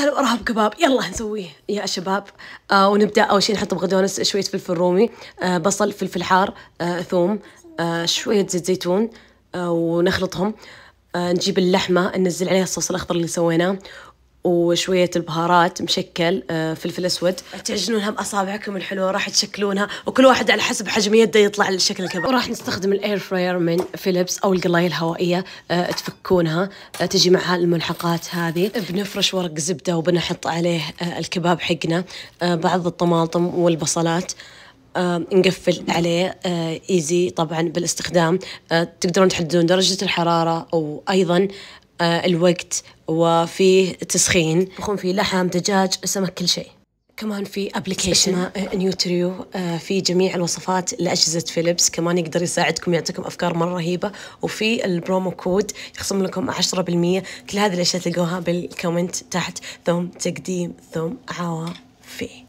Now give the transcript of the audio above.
وسهلا وارهب كباب. يلا نسويه. يا شباب آه ونبدأ أول شيء نحط بقدونس شوية فلفل رومي آه بصل فلفل حار آه ثوم آه شوية زيت زيتون آه ونخلطهم. آه نجيب اللحمة ننزل عليها الصوص الأخضر اللي سويناه. وشوية البهارات مشكل آه، فلفل أسود. تعجنونها بأصابعكم الحلوة راح تشكلونها وكل واحد على حسب حجم يده يطلع الشكل الكبير. وراح نستخدم الإير فراير من فيليبس أو القلاية الهوائية آه، تفكونها آه، تجي معها الملحقات هذه. بنفرش ورق زبدة وبنحط عليه الكباب حقنا بعض الطماطم والبصلات آه، نقفل عليه آه، easy طبعا بالاستخدام آه، تقدرون تحددون درجة الحرارة وأيضا الوقت وفيه تسخين. يكون فيه لحم دجاج سمك كل شيء. كمان في application اسمه NutriU آه، في جميع الوصفات لأجهزة فيليبس كمان يقدر يساعدكم يعطيكم أفكار مرة رهيبة. وفي ال promo code يخصم لكم 10% كل هذه الأشياء تلقوها بالكومنت تحت. ثم تقديم ثم عوافي.